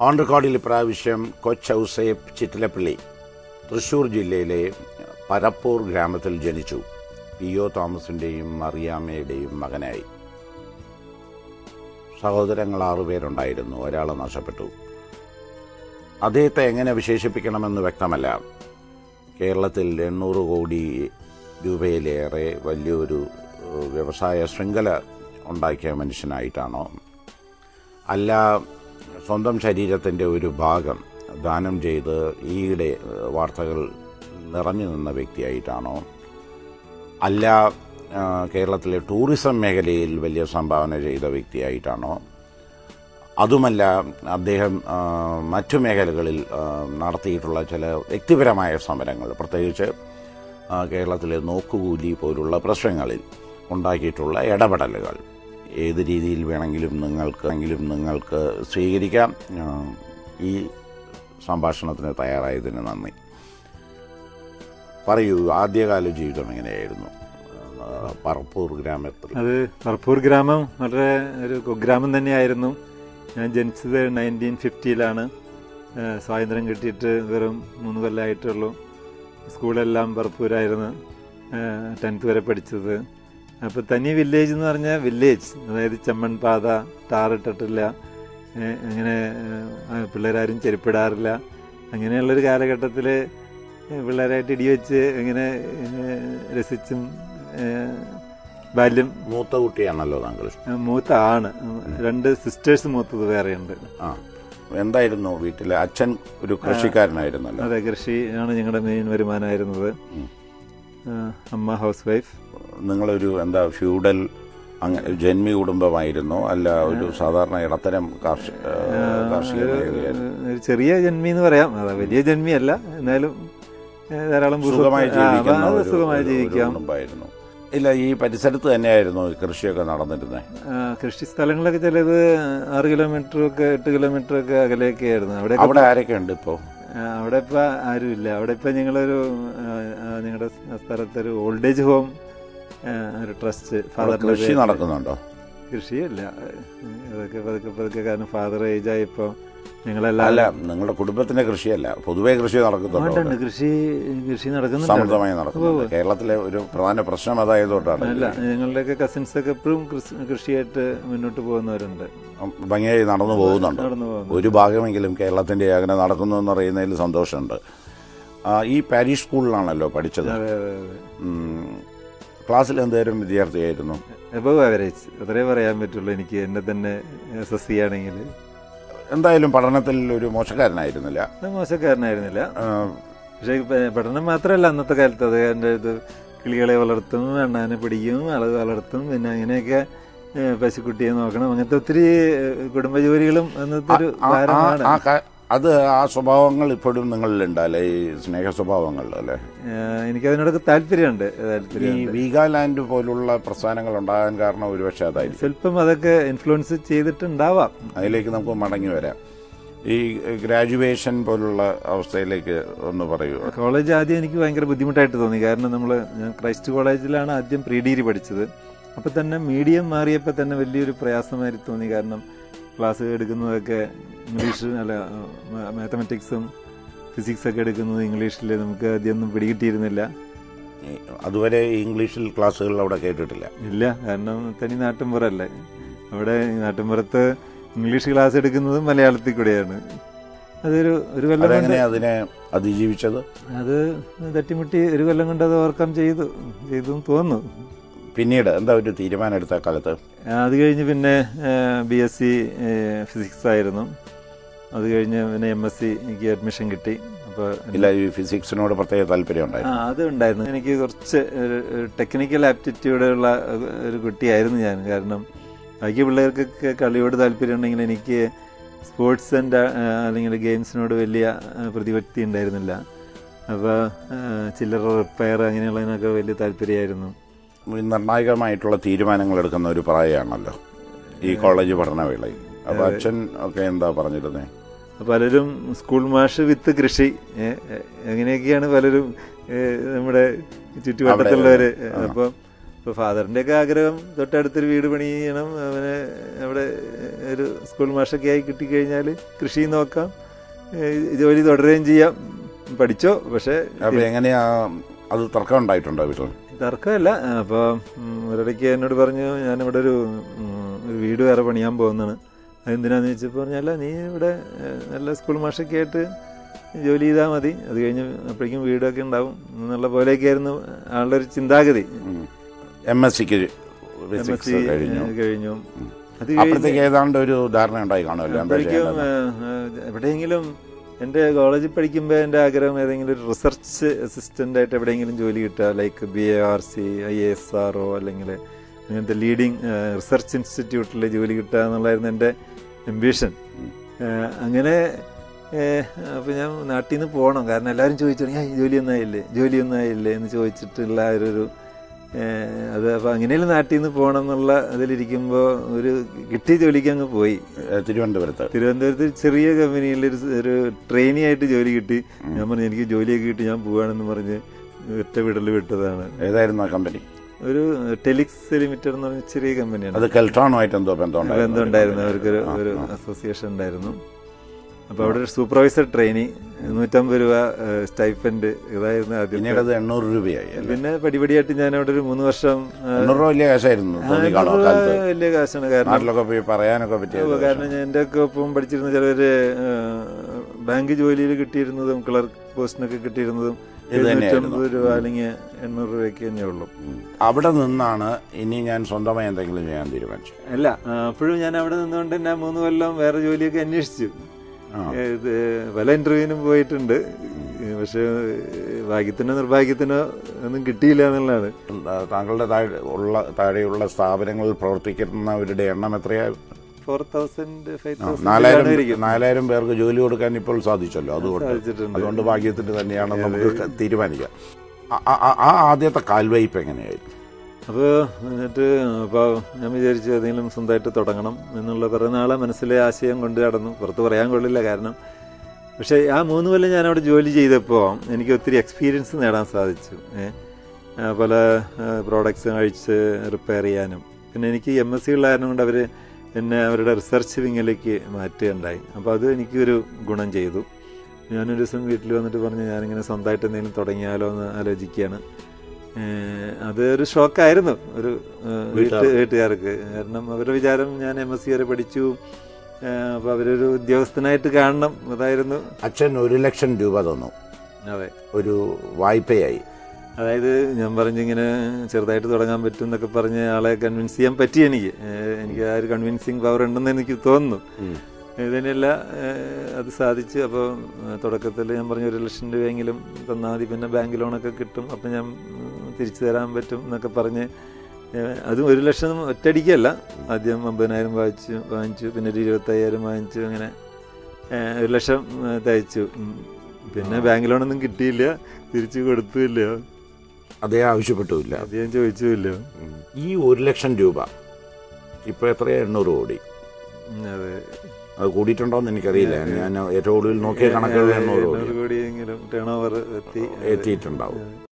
On റെക്കോർഡിൽ പ്രാവശ്യം കൊച്ച് ഔസേപ്പ് ചിറ്റിലപ്പള്ളി തൃശൂർ ജില്ലയിലെ പരപ്പൂർ ഗ്രാമത്തിൽ ജനിച്ചു. പി ഒ തോമസിന്റെയും മറിയാമ്മയുടെയും മകനായി. സഹോദരങ്ങൾ ആറുപേരുണ്ടായിരുന്നു ഒരാൾ നഷ്ടപ്പെട്ടു. അദ്ദേഹത്തെ എങ്ങനെ വിശേഷിപ്പിക്കണമെന്ന് വ്യക്തമല്ല. കേരളത്തിൽ എണ്ണൂറ് കോടി രൂപയിലേറെ വലിയൊരു വ്യവസായ ശൃംഖല ഉണ്ടാക്കിയ മനുഷ്യനായിട്ടാണോ? അല്ല സ്വന്തം ശരീരത്തിന്റെ ഒരു ഭാഗം ദാനം ചെയ്ത് ഈയിടെ വാർത്തകൾ നിറഞ്ഞു നിന്ന വ്യക്തിയായിട്ടാണോ? അല്ല കേരളത്തിലെ ടൂറിസം മേഖലയിൽ വലിയ സംഭാവന ചെയ്ത വ്യക്തിയായിട്ടാണോ? അതുമല്ല അദ്ദേഹം മറ്റു മേഖലകളിൽ നടത്തിയിട്ടുള്ള ചില വ്യക്തിപരമായ സമരങ്ങൾ പ്രത്യേകിച്ച് കേരളത്തിലെ നോക്കുകൂലി പോലുള്ള പ്രശ്നങ്ങളിൽ ഉണ്ടാക്കിയിട്ടുള്ള ഇടപെടലുകൾ. ഏത് രീതിയിൽ വേണമെങ്കിലും നിങ്ങൾക്ക് എങ്കിലും നിങ്ങൾക്ക് സ്വീകരിക്കാം. ഈ സംഭാഷണത്തിന് തയ്യാറായതിന് നന്ദി. പറയൂ ആദ്യകാല ജീവിതം എങ്ങനെയായിരുന്നു? പറപ്പൂർ ഗ്രാമത്തിൽ. അത് പറപ്പൂർ ഗ്രാമം വളരെ ഒരു കുഗ്രാമം തന്നെയായിരുന്നു. ഞാൻ ജനിച്ചത് നയന്റീൻ ഫിഫ്റ്റിയിലാണ്. സ്വാതന്ത്ര്യം കിട്ടിയിട്ട് വെറും മൂന്ന് കൊല്ലമായിട്ടുള്ളൂ സ്കൂളെല്ലാം പറപ്പൂരായിരുന്നു. ടെൻത്ത് വരെ പഠിച്ചത്. അപ്പോൾ തനി വില്ലേജ് എന്ന് പറഞ്ഞാൽ വില്ലേജ് അതായത് ചെമ്മൺ പാത ടാറിട്ടിട്ടില്ല അങ്ങനെ പിള്ളേരാരും ചെരുപ്പിടാറില്ല. അങ്ങനെയുള്ളൊരു കാലഘട്ടത്തിൽ പിള്ളേരായിട്ട് ഇടിവെച്ച് ഇങ്ങനെ രസിച്ചും ബാല്യം. മൂത്ത കുട്ടിയാണല്ലോ താങ്കൾ മൂത്ത ആണ്. രണ്ട് സിസ്റ്റേഴ്സ് മൂത്തത് വേറെയുണ്ട്. ആ എന്തായിരുന്നു വീട്ടിലെ? അച്ഛൻ ഒരു കൃഷിക്കാരനായിരുന്നല്ലോ. അതെ കൃഷിയാണ് ഞങ്ങളുടെ മെയിൻ വരുമാനമായിരുന്നത്. അമ്മ ഹൗസ് വൈഫ് നിങ്ങളൊരു എന്താ ഫ്യൂഡൽ അങ്ങനെ ജന്മി കുടുംബമായിരുന്നോ? അല്ല ഒരു സാധാരണ ഇടത്തരം കാർഷിക കാർഷിക ചെറിയ ജന്മി എന്ന് പറയാം. അതാ വലിയ ജന്മിയല്ല. എന്നാലും ഏ, ധാരാളം സുഖമായി സുഖമായി ജീവിക്കാം. കുടുംബമായിരുന്നു. ഇല്ല ഈ പരിസരത്ത് തന്നെയായിരുന്നു കൃഷിയൊക്കെ നടന്നിരുന്നത് കൃഷി സ്ഥലങ്ങളൊക്കെ ചിലത് ആറ് കിലോമീറ്റർ ഒക്കെ എട്ട് കിലോമീറ്റർ ഒക്കെ അകലെയൊക്കെ ആയിരുന്നു അവിടെ അവിടെ ആരൊക്കെ ഉണ്ട് ഇപ്പോൾ അവിടെ ഇപ്പം ആരുമില്ല. അവിടെ ഇപ്പം ഞങ്ങളൊരു നിങ്ങളുടെ ഞങ്ങളുടെ സ്ഥലത്തൊരു ഓൾഡ് ഏജ് ഹോം ഒരു ട്രസ്റ്റ് അവിടെ കൃഷി നടക്കുന്നുണ്ടോ? കൃഷിയല്ല. അതൊക്കെ പതുക്കെ പതുക്കെ കാരണം ഫാദർ ഏജ് ആയപ്പോ അല്ല നിങ്ങളുടെ കുടുംബത്തിന്റെ കൃഷിയല്ല. പൊതുവെ കൃഷി നടക്കുന്നുണ്ടോ കൃഷി കൃഷി നടക്കുന്നുണ്ട് സമൃദ്ധമായി നടക്കുന്നുണ്ട്. കേരളത്തിലെ ഒരു പ്രധാന പ്രശ്നം അതായതുകൊണ്ടാണ്. അല്ല ഞങ്ങളുടെയൊക്കെ കസിൻസ് ഒക്കെ എപ്പോഴും കൃഷിയായിട്ട് മുന്നോട്ട് പോകുന്നവരുണ്ട്. ഭംഗിയായി നടന്നു പോകുന്നുണ്ട്. ഒരു ഭാഗമെങ്കിലും കേരളത്തിന്റെ അങ്ങനെ നടക്കുന്നു എന്നറിയുന്നതിൽ സന്തോഷമുണ്ട്. ആ, ഈ പാരീഷ് സ്കൂളിലാണല്ലോ പഠിച്ചത്. ക്ലാസ്സിൽ എന്തായാലും വിദ്യാർത്ഥിയായിരുന്നു. എബവ് ആവറേജ് അത്രേ പറയാൻ പറ്റുള്ളൂ. എനിക്ക് എന്നെ തന്നെ എസ് എസ് സി ആണെങ്കിൽ എന്തായാലും പഠനത്തിൽ ഒരു മോശക്കാരനായിരുന്നില്ല. മോശക്കാരനായിരുന്നില്ല. പക്ഷേ പഠനം മാത്രമല്ല അന്നത്തെ കാലത്ത് അത് എന്റെ ഇത് കിളികളെ വളർത്തും എണ്ണാനെ പിടിക്കും അളവ് വളർത്തും പിന്നെ അങ്ങനെയൊക്കെ പശുക്കുട്ടിയെ നോക്കണം. അങ്ങനത്തെ ഒത്തിരി കുടുംബജോലികളും അന്നത്തെ ഒരു ഭാരമാണ് അത് ആ സ്വഭാവങ്ങൾ ഇപ്പോഴും നിങ്ങളിലുണ്ടല്ലേ ഈ സ്നേഹ സ്വഭാവങ്ങൾ അല്ലേ? എനിക്ക് അതിനോടൊക്കെ താല്പര്യമുണ്ട് ഈ വീഗാലാൻഡ് പോലുള്ള പ്രസ്ഥാനങ്ങൾ ഉണ്ടാകാൻ കാരണം ഒരുപക്ഷെ അതായിരിക്കും. സ്വല്പം അതൊക്കെ ഇൻഫ്ലുവൻസ് ചെയ്തിട്ടുണ്ടാവാം. അതിലേക്ക് നമുക്ക് മടങ്ങി വരാം. ഈ ഗ്രാജുവേഷൻ പോലുള്ള അവസ്ഥയിലേക്ക് ഒന്ന് പറയൂ. കോളേജ് ആദ്യം എനിക്ക് ഭയങ്കര ബുദ്ധിമുട്ടായിട്ട് തോന്നി. കാരണം നമ്മൾ ഞാൻ ക്രൈസ്റ്റ് കോളേജിലാണ് ആദ്യം പ്രീ ഡിഗ്രി പഠിച്ചത്. അപ്പോൾ തന്നെ മീഡിയം മാറിയപ്പോൾ തന്നെ വലിയൊരു പ്രയാസമായി തോന്നി. കാരണം ക്ലാസ് എടുക്കുന്നതൊക്കെ ഇംഗ്ലീഷ് അല്ല മാത്തമെറ്റിക്സും ഫിസിക്സ് ഒക്കെ എടുക്കുന്നത് ഇംഗ്ലീഷിൽ നമുക്ക് ആദ്യമൊന്നും പിടികിട്ടിയിരുന്നില്ല. അതുവരെ ഇംഗ്ലീഷിൽ ക്ലാസ്സുകൾ അവിടെ കേട്ടിട്ടില്ല. ഇല്ല കാരണം തനി നാട്ടിൻപുറല്ലേ. അവിടെ നാട്ടിൻപുറത്ത് ഇംഗ്ലീഷ് ക്ലാസ് എടുക്കുന്നത് മലയാളത്തിൽ കൂടെയാണ്. അതൊരു ഒരു കൊല്ലം കൊണ്ട് അതിനെ അതിജീവിച്ചത്? അത് തട്ടിമുട്ടി ഒരു കൊല്ലം കൊണ്ട് അത് ഓവർകം ചെയ്തു ചെയ്തു തോന്നുന്നു. പിന്നീട് എന്താ ഒരു തീരുമാനം എടുത്ത കാലത്ത്? അത് കഴിഞ്ഞ് പിന്നെ ബി എസ് സി ഫിസിക്സ് ആയിരുന്നു. അത് കഴിഞ്ഞ് പിന്നെ എം എസ് സി എനിക്ക് അഡ്മിഷൻ കിട്ടി. അപ്പോൾ ഇല്ല ഈ ഫിസിക്സിനോട് പ്രത്യേക താല്പര്യം ആ ഉണ്ടായിരുന്നു അത് ഉണ്ടായിരുന്നു. എനിക്ക് കുറച്ച് ടെക്നിക്കൽ ആപ്റ്റിറ്റ്യൂഡ് ഉള്ള ഒരു കുട്ടിയായിരുന്നു ഞാൻ. കാരണം ബാക്കി പിള്ളേർക്കൊക്കെ കളിയോട് താല്പര്യം ഉണ്ടെങ്കിൽ എനിക്ക് സ്പോർട്സ് ആൻഡ് അല്ലെങ്കിൽ ഗെയിംസിനോട് വലിയ പ്രതിപക്തി ഉണ്ടായിരുന്നില്ല. അപ്പോൾ ചില്ലറ റിപ്പയർ അങ്ങനെയുള്ളതിനൊക്കെ വലിയ താല്പര്യമായിരുന്നു. നിർണായകമായിട്ടുള്ള തീരുമാനങ്ങൾ എടുക്കുന്ന ഒരു പ്രായമാണല്ലോ ഈ കോളേജ് പഠനവേളയിൽ അപ്പോൾ അച്ഛൻ ഒക്കെ എന്താ പറഞ്ഞിരുന്നേ? പലരും സ്കൂൾ മാഷ് വിത്ത് കൃഷി. അങ്ങനെയൊക്കെയാണ് പലരും നമ്മുടെ ചുറ്റുവട്ടത്തുള്ളവര്. അപ്പോൾ അപ്പം ഇപ്പൊ ഫാദറിന്റെ ഒക്കെ ആഗ്രഹം തൊട്ടടുത്തൊരു വീട് പണി ചെയ്യണം അവന് അവിടെ ഒരു സ്കൂൾ മാഷൊക്കെ ആയി കിട്ടിക്കഴിഞ്ഞാൽ കൃഷി നോക്കാം. ജോലി തുടരുകയും ചെയ്യാം. പഠിച്ചോ? പക്ഷേ എങ്ങനെയാ അത് തർക്കം ഉണ്ടായിട്ടുണ്ടോ വീട്ടിൽ? തർക്കമല്ല. അപ്പോൾ ഒരിടയ്ക്ക് എന്നോട് പറഞ്ഞു ഞാനിവിടെ ഒരു വീട് വേറെ പണിയാൻ പോകുന്നതാണ്. അതെന്തിനാന്ന് ചോദിച്ചപ്പോൾ പറഞ്ഞല്ല നീ ഇവിടെ നല്ല സ്കൂൾ മാഷൊക്കെ ആയിട്ട് ജോലി ചെയ്താൽ മതി. അത് കഴിഞ്ഞ് അപ്പോഴേക്കും വീടൊക്കെ ഉണ്ടാവും എന്നുള്ള പോലെയൊക്കെയായിരുന്നു ആളുടെ ഒരു ചിന്താഗതി. എം എസ് സിക്ക് എം എസ് സി കഴിഞ്ഞു. അത് അപ്പോഴത്തേക്ക് ഏതാണ്ട് ഒരു ധാരണ ഉണ്ടായി കാണുമല്ലോ അപ്പോഴേക്കും എവിടെയെങ്കിലും എന്റെ കോളേജിൽ പഠിക്കുമ്പോൾ എന്റെ ആഗ്രഹം ഏതെങ്കിലും ഒരു റിസർച്ച് അസിസ്റ്റന്റ് ആയിട്ട് എവിടെയെങ്കിലും ജോലി കിട്ടുക like B A R C I S R O അല്ലെങ്കിൽ അങ്ങനത്തെ ലീഡിങ് റിസർച്ച് ഇൻസ്റ്റിറ്റ്യൂട്ടിൽ ജോലി കിട്ടുക എന്നുള്ളതായിരുന്നു എന്റെ എംബിഷൻ അങ്ങനെ അപ്പോൾ ഞാൻ നാട്ടിൽ നിന്ന് പോകണം കാരണം എല്ലാവരും ചോദിച്ചു ഞാൻ ജോലി ആയില്ലേ? ജോലി ആയില്ലേ? എന്ന് ചോദിച്ചിട്ടുള്ള ഒരു അത് അപ്പോൾ അങ്ങനെയല്ലേ നാട്ടിൽ നിന്ന് പോകണം എന്നുള്ള അതിലിരിക്കുമ്പോൾ ഒരു കിട്ടിയ ജോലിക്ക് അങ്ങ് പോയി. തിരുവനന്തപുരത്ത്. തിരുവനന്തപുരത്ത് ചെറിയ കമ്പനിയിൽ ഒരു ഒരു ട്രെയിനി ആയിട്ട് ജോലി കിട്ടി. ഞാൻ പറഞ്ഞു എനിക്ക് ജോലിയൊക്കെ കിട്ടി ഞാൻ പോവാണെന്ന് പറഞ്ഞ് ഒറ്റ വിടൽ വിട്ടതാണ്. ഏതായിരുന്നു ആ കമ്പനി ഒരു ടെലിക്സ് ലിമിറ്റഡ് എന്ന് പറഞ്ഞ ചെറിയ കമ്പനിയാണ്. അത് കെൽട്രോണുമായിട്ട് എന്തോ ബന്ധം ബന്ധമുണ്ടായിരുന്നു അവർക്കൊരു ഒരു. അസോസിയേഷൻ ഉണ്ടായിരുന്നു. അപ്പോൾ അവിടെ ഒരു സൂപ്പർവൈസർ ട്രെയിനി നൂറ്റമ്പത് രൂപ സ്റ്റൈഫൻഡ് ഇതായിരുന്നു ആദ്യം പിന്നീട് അത് എണ്ണൂറ് രൂപയായി പിന്നെ പടിപടിയായിട്ട് ഞാൻ അവിടെ ഒരു മൂന്ന് വർഷം വലിയ കാശായിരുന്നു വലിയ കാശാണ്. കാരണം പോയി പറയാനൊക്കെ പറ്റിയത് കാരണം ഞാൻ എന്റെ ഒക്കെ ഒപ്പം പഠിച്ചിരുന്ന ചിലവര് ബാങ്ക് ജോലിയിൽ കിട്ടിയിരുന്നതും ക്ലർക്ക് പോസ്റ്റിനൊക്കെ കിട്ടിയിരുന്നതും. എഴുന്നൂറ്റമ്പത് രൂപ അല്ലെങ്കിൽ എണ്ണൂറ് രൂപയ്ക്ക് തന്നെ ഉള്ളൂ. അവിടെ നിന്നാണ് ഇനി ഞാൻ സ്വന്തമായി എന്തെങ്കിലും ചെയ്യാൻ തീരുമാനിച്ചു അല്ല എപ്പോഴും അപ്പോഴും ഞാൻ അവിടെ നിന്നുകൊണ്ട് തന്നെ മൂന്ന് കൊല്ലം വേറെ ജോലിയൊക്കെ അന്വേഷിച്ചു. ഇത് പല ഇന്റർവ്യൂവിനും പോയിട്ടുണ്ട്. പക്ഷെ ഭാഗ്യത്തിനോ നിർഭാഗ്യത്തിനോ ഒന്നും കിട്ടിയില്ല എന്നുള്ളതാണ്. താങ്കളുടെ താഴെ ഉള്ള താഴെയുള്ള സ്ഥാപനങ്ങളിൽ പ്രവർത്തിക്കുന്നവരുടെ എണ്ണം എത്രയാ ഫോർ തൗസൻഡ് നാലായിരം നാലായിരം പേർക്ക് ജോലി കൊടുക്കാൻ ഇപ്പോൾ സാധിച്ചല്ലോ അതുകൊണ്ട്. അതുകൊണ്ട് ഭാഗ്യത്തിന് തന്നെയാണ് നമുക്ക് തീരുമാനിക്കാം. ആ- ആദ്യത്തെ കാൽവയ്പ് എങ്ങനെയായിരുന്നു? അപ്പോൾ എന്നിട്ട് അപ്പോൾ ഞാൻ വിചാരിച്ചു ഏതെങ്കിലും സ്വന്തമായിട്ട് തുടങ്ങണം എന്നുള്ള കുറേ നാളെ മനസ്സിലെ ആശയം കൊണ്ട് നടന്നു. പുറത്ത് പറയാൻ കൊള്ളില്ല കാരണം. പക്ഷേ ആ മൂന്ന് കൊല്ലം ഞാൻ അവിടെ ജോലി ചെയ്തപ്പോൾ എനിക്ക് ഒത്തിരി എക്സ്പീരിയൻസ് നേടാൻ സാധിച്ചു. പല പ്രോഡക്ട്സ് കഴിച്ച് റിപ്പയർ ചെയ്യാനും. പിന്നെ എനിക്ക് എം എസ് സി ഉള്ള കാരണം കൊണ്ട് അവർ എന്നെ അവരുടെ റിസർച്ച് വിങ്ങിലേക്ക് മാറ്റുകയുണ്ടായി. അപ്പോൾ അത് എനിക്കൊരു ഗുണം ചെയ്തു. ഞാനൊരു ദിവസം വീട്ടിൽ വന്നിട്ട് പറഞ്ഞു ഞാനിങ്ങനെ സ്വന്തമായിട്ട് എന്തെങ്കിലും തുടങ്ങിയാലോ എന്ന് ആലോചിക്കുകയാണ്. അതൊരു അത് ഒരു ഷോക്കായിരുന്നു ഒരു വീട്ടിൽ വീട്ട് വീട്ടുകാർക്ക്. കാരണം അവരുടെ വിചാരം ഞാൻ എം എസ് സി വരെ പഠിച്ചു. അപ്പോൾ അപ്പൊ അവരൊരു ഉദ്യോഗസ്ഥനായിട്ട് കാണണം. അതായിരുന്നു. അച്ഛൻ ഒരു ലക്ഷം രൂപ തന്നു. അതെ. ഒരു വായ്പയായി. അതായത് ഞാൻ പറഞ്ഞിങ്ങനെ ചെറുതായിട്ട് തുടങ്ങാൻ പറ്റും എന്നൊക്കെ പറഞ്ഞ് ആളെ കൺവിൻസ് ചെയ്യാൻ പറ്റി എനിക്ക്. എനിക്ക് ആ ഒരു കൺവിൻസിങ് പവർ ഉണ്ടെന്ന് എനിക്ക് തോന്നുന്നു. ഇതിനെല്ല അത് സാധിച്ചു. അപ്പോൾ തുടക്കത്തിൽ ഞാൻ പറഞ്ഞു ഒരു ലക്ഷം രൂപയെങ്കിലും തന്നാൽ മതി. പിന്നെ ബാങ്ക് ലോണൊക്കെ കിട്ടും. അപ്പം ഞാൻ തിരിച്ചു തരാൻ പറ്റും എന്നൊക്കെ പറഞ്ഞ് അതും ഒരു ലക്ഷം ഒറ്റടിക്കല്ല ആദ്യം അമ്പതിനായിരം വാങ്ങിച്ചു വാങ്ങിച്ചു. പിന്നെ ഒരു ഇരുപത്തയ്യായിരം വാങ്ങിച്ചു. അങ്ങനെ ഒരു ലക്ഷം തയ്ച്ചു. പിന്നെ ബാങ്ക് ലോണൊന്നും കിട്ടിയില്ല. തിരിച്ചു കൊടുത്തുമില്ല. അതേ ആവശ്യപ്പെട്ടുമില്ല. അദ്ദേഹം ചോദിച്ചില്ല ഈ ഒരു ലക്ഷം രൂപ ഇപ്പൊ എത്രയാ? എണ്ണൂറ് കോടി. അതെ. അത് കൂടിയിട്ടുണ്ടോന്ന് എനിക്കറിയില്ല. ഞാൻ ഏറ്റവും കൂടുതൽ നോക്കിയ കണക്കുകൾ എണ്ണൂറ് കോടി എത്തിയിട്ടുണ്ടാവും.